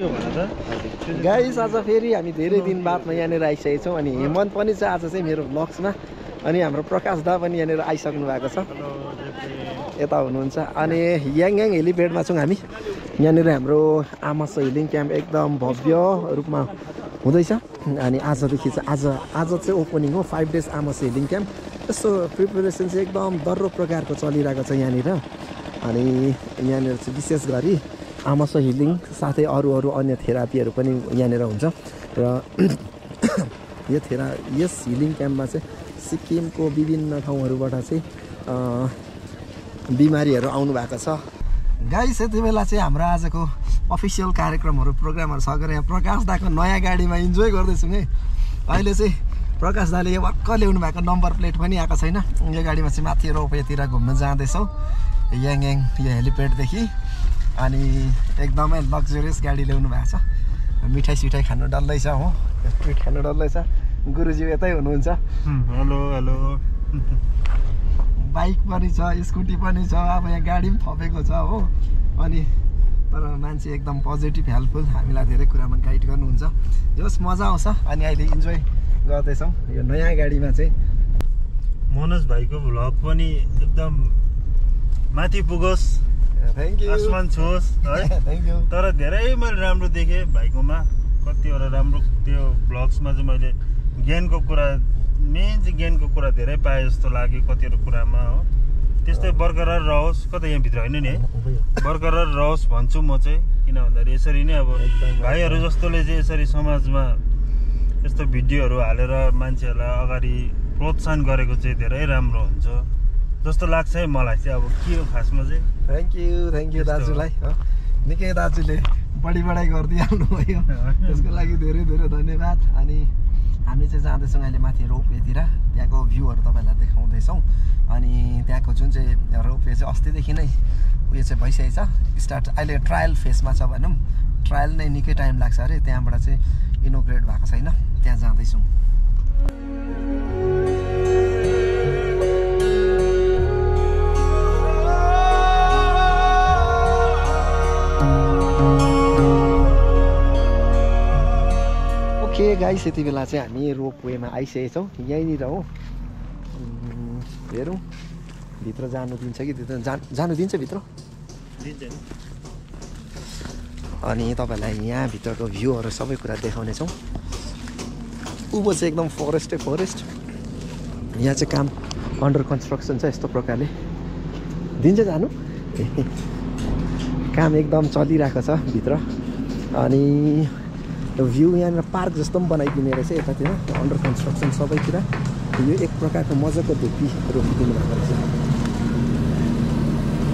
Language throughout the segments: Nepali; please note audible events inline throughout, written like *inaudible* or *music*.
गाइस आज फेरि हामी धेरै दिन बादमा यहाँनिर आइसकेको छौँ अनि हेमन्त पनि छ आज चाहिँ मेरो ब्लग्समा अनि हाम्रो प्रकाश दा पनि यहाँनिर आइसक्नु भएको छ। यता हुनुहुन्छ। अनि याङयाङ हेलिप्याडमा छौँ हामी। यहाँनिर हाम्रो आमास हिलिङ क्याम्प एकदम भव्य रूपमा हुँदैछ। अनि आजदेखि चाहिँ आज आज चाहिँ ओपनिङ हो। फाइभ डेज आमास हिलिङ क्याम्प यस्तो प्रिपेरेसन चाहिँ एकदम दर्रो प्रकारको चलिरहेको छ यहाँनिर। अनि यहाँनिर चाहिँ विशेष गरी आमास हिलिङ साथै अरू अरू अन्य थेरापीहरू पनि यहाँनिर हुन्छ। र यो थेरा यस हिलिङ क्याम्पमा चाहिँ सिक्किमको विभिन्न ठाउँहरूबाट चाहिँ बिमारीहरू आउनु भएको छ। गाइस यति बेला चाहिँ हाम्रो आजको अफिसियल कार्यक्रमहरू प्रोग्रामहरू सकेर यहाँ प्रकाश दाको नयाँ गाडीमा इन्जोय गर्दैछौँ है अहिले चाहिँ प्रकाश दाले यो भर्खर ल्याउनु भएको नम्बर प्लेट पनि आएको छैन। यो गाडीमा चाहिँ माथि रोपेतिर घुम्न जाँदैछौँ। याङ याङ यो हेलिप्याडदेखि। अनि एकदमै लग्जरियस गाडी ल्याउनु भएको छ। मिठाई सिठाई खानु डल्लै छ हो। ट्रिट खानु डल्लै छ। गुरुजी यतै हुनुहुन्छ। Hello hello. बाइक पनि छ स्कुटी पनि छ अब यहाँ गाडी पनि थपेको छ हो। अनि तर मान्छे एकदम पोजिटिभ हेल्पफुल हामीलाई धेरै कुरामा गाइड गर्नुहुन्छ। जस मजा आउँछ अनि अहिले इन्जोय गर्दैछौँ। यो नयाँ गाडीमा चाहिँ। मनोज भाइको भ्लग पनि एकदम माथि पुगोस्। आसमान छोस् है? *laughs* थ्याङ्क यू तर धेरै मैले राम्रो देखेँ भाइकोमा। कतिवटा राम्रो त्यो भ्लग्समा चाहिँ मैले ज्ञानको कुरा मेन चाहिँ ज्ञानको कुरा धेरै पाएँ जस्तो लाग्यो कतिवटा कुरामा हो। त्यस्तै बरकरार रहोस्। कतै यहाँभित्र होइन नि है? बरकरार रहोस् भन्छु म चाहिँ किन भन्दाखेरि यसरी नै अब। भाइहरू जस्तोले चाहिँ यसरी समाजमा यस्तो भिडियोहरू हालेर मान्छेहरूलाई अगाडि प्रोत्साहन गरेको चाहिँ धेरै राम्रो हुन्छ। जस्तो लाग्छ है मलाई चाहिँ अब के हो खासमा चाहिँ? Thank you thank you. दाजुलाई हो। निकै दाजुले बढी बढाइ गरिदिइहाल्नु भयो *laughs* त्यसको लागि धेरै धेरै धन्यवाद। अनि हामी चाहिँ जाँदैछौँ अहिले माथि रोपवेतिर। त्यहाँको भ्यूहरू तपाईँलाई देखाउँदैछौँ। अनि त्यहाँको जुन चाहिँ रोपवे चाहिँ अस्तिदेखि नै उयो चाहिँ भइसकेको छ स्टार्ट अहिले ट्रायल फेसमा छ भनौँ। ट्रायल नै निकै टाइम लाग्छ अरे। त्यहाँबाट चाहिँ इनोग्रेट भएको छैन। त्यहाँ जाँदैछौँ। गाइस यति बेला चाहिँ हामी रोपवेमा आइसकेछौँ। यहीँनिर हो। हेरौँ। भित्र जानु दिन्छ कि? दिँदैन जान जानु दिन्छ भित्र? अनि तपाईँलाई यहाँभित्रको भ्यूहरू सबै कुरा देखाउनेछौँ। उँभो चाहिँ एकदम फरेस्टै फरेस्ट यहाँ चाहिँ काम अन्डर कन्स्ट्रक्सन छ यस्तो प्रकारले। दिन्छ जानु। *laughs* काम एकदम चलिरहेको छ भित्र। अनि भ्यू यहाँनिर पार्क जस्तो पनि बनाइदिने रहेछ यतातिर। अन्डर कन्स्ट्रक्सन सबैतिर। यो एक प्रकारको मजाको धुप्पी रोपिदिनु भएको रहेछ।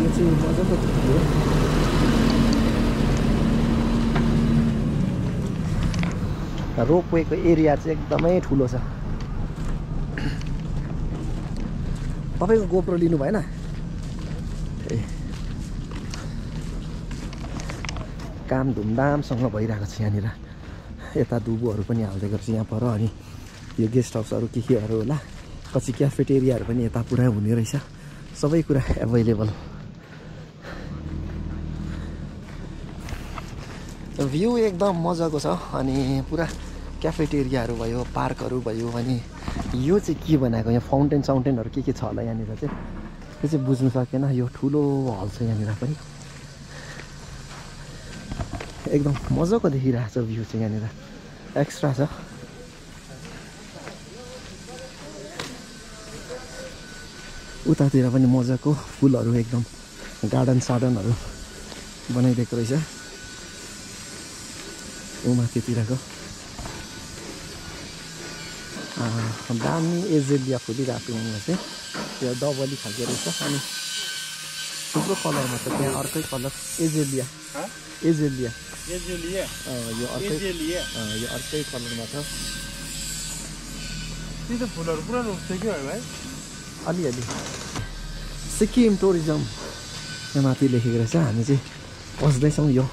यो चाहिँ मजाको धुप्पी हो। रोपवेको एरिया चाहिँ एकदमै ठुलो छ। तपाईँको गोप्रो लिनु भएन? काम धुमधामसँग भइरहेको छ यहाँनिर। यता दुबोहरू पनि हाल्दै गर्छ यहाँ पर अनि यो गेस्ट हाउसहरू के केहरू होला पछि क्याफेटेरियाहरू पनि यता पुरा हुने रहेछ। सबै कुरा एभाइलेबल भ्यू एकदम मजाको छ अनि पुरा क्याफेटेरियाहरू भयो पार्कहरू भयो अनि यो चाहिँ के बनाएको यहाँ फाउन्टेन साउन्टेनहरू के के छ होला यहाँनिर चाहिँ? त्यो चाहिँ बुझ्नु सकेन यो ठुलो हल छ यहाँनिर पनि। एकदम मजाको देखिरहेको छ भ्यू चाहिँ यहाँनिर। एक्स्ट्रा छ। उतातिर पनि मजाको फुलहरू एकदम गार्डन सार्डनहरू बनाइदिएको रहेछ। ऊ माथितिरको अँ, दामी एजेलिया फुलिरहेको यहाँनिर चाहिँ। त्यो डबली खालको रहेछ अनि थुप्रो कलरमा छ। त्यहाँ अर्कै कलर। एजेलिया। एजेलिया। यो अर्कै यो कलरमा छ ती त फुलहरू पुरा रोप्छ कि भाइ अलिअलि सिक्किम टुरिज्म यहाँ माथि लेखेको रहेछ हामी चाहिँ पस्दैछौँ यो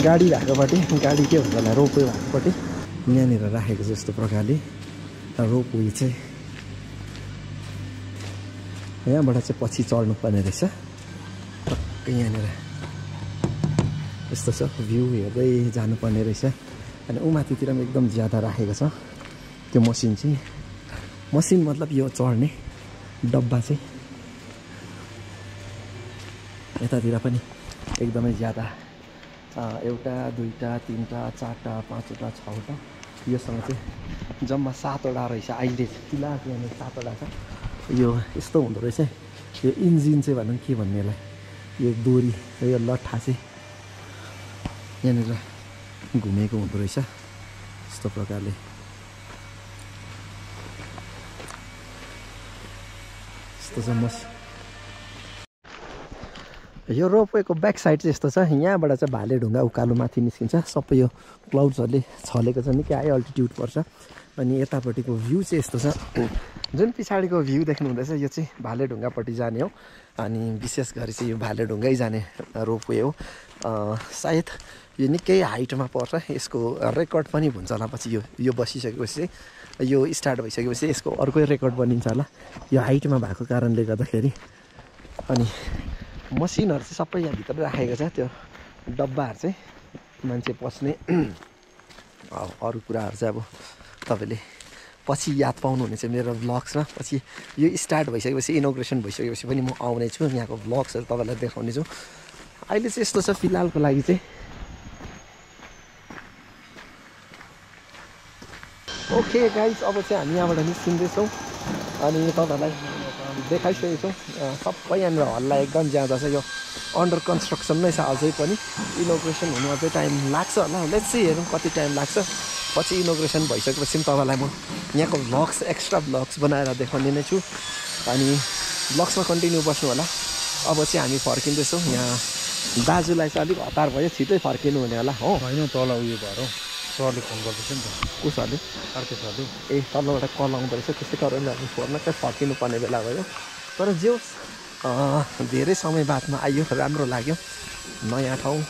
गाडी भएकोपट्टि गाडी के भन्छ होला रोपवे भएकोपट्टि यहाँनिर राखेको छ यस्तो प्रकारले रोपवे चाहिँ यहाँबाट चाहिँ पछि चढ्नु पर्ने रहेछ टक्कै यहाँनिर यस्तो छ भ्यू हेर्दै जानुपर्ने रहेछ। अनि ऊ माथितिर पनि एकदम ज्यादा राखेको छ। त्यो मसिन चाहिँ मसिन मतलब यो चढ्ने डब्बा चाहिँ। यतातिर पनि एकदमै ज्यादा एउटा दुईवटा तिनवटा चारवटा पाँचवटा छवटा योसँग चाहिँ जम्मा सातवटा रहेछ। अहिले फिलहाल यहाँनिर सातवटा छ। यो यस्तो हुँदो रहेछ। यो इन्जिन चाहिँ भनौँ के भन्ने यसलाई। यो डोरी र यो लट्ठा चाहिँ यहाँनिर घुमेको हुँदो रहेछ। यस्तो प्रकारले। यस्तो चाहिँ मस यो रोपवेको ब्याक साइड चाहिँ यस्तो छ। यहाँबाट चाहिँ भाले ढुङ्गा उकालो माथि निस्किन्छ। सबै यो क्लाउड्सहरूले छलेको छ। निकै हाई अल्टिट्युड पर्छ। अनि यतापट्टिको भ्यू चाहिँ यस्तो छ। जुन पछाडिको भ्यू देख्नु हुँदैछ यो चाहिँ भाले ढुङ्गापट्टि जाने हो। अनि विशेष गरी चाहिँ यो भाले ढुङ्गै जाने रोपवे हो। सायद यो निकै हाइटमा पर्छ यसको रेकर्ड पनि हुन्छ होला। पछि यो यो बसिसकेपछि यो स्टार्ट भइसकेपछि यसको अर्कै रेकर्ड बनिन्छ होला। यो हाइटमा भएको कारणले गर्दाखेरि। अनि मसिनहरू चाहिँ सबै यहाँभित्र राखेको छ। त्यो डब्बाहरू चाहिँ मान्छे पस्ने। अरू कुराहरू चाहिँ अब तपाईँले पछि याद पाउनुहुनेछ मेरो भ्लग्समा पछि यो स्टार्ट भइसकेपछि इनोग्रेसन भइसकेपछि पनि म आउने छु यहाँको भ्लग्सहरू तपाईँलाई देखाउने छु। अहिले चाहिँ यस्तो छ फिलहालको लागि चाहिँ। ओके गाइज अब चाहिँ हामी यहाँबाट निस्किँदैछौँ अनि तपाईँहरूलाई देखाइसकेको छौँ सबै यहाँनिर हल्ला एकदम ज्यादा छ यो अन्डर कन्स्ट्रक्सन नै छ अझै पनि। इनोग्रेसन हुनु अझै टाइम लाग्छ होला। लेट्स चाहिँ हेरौँ कति टाइम लाग्छ। पछि इनोग्रेसन भइसकेपछि पनि तपाईँलाई म यहाँको भ्लग्स एक्स्ट्रा भ्लग्स बनाएर देखाउने नै छु। अनि भ्लग्समा कन्टिन्यू बस्नु होला। अब चाहिँ हामी फर्किँदैछौँ। यहाँ दाजुलाई चाहिँ अलिक हतार भयो छिटै फर्किनु हुने होला हो? होइन तल उयो भएर सरले फोन गर्दैछ नि त। उसहरूले अर्को सरले ए तल्लोबाट कल आउँदो रहेछ त्यसै कारणले हामी फोनमा चाहिँ फर्किनु पर्ने बेला भयो। तर जे धेरै समय बादमा आयो राम्रो लाग्यो। नयाँ ठाउँ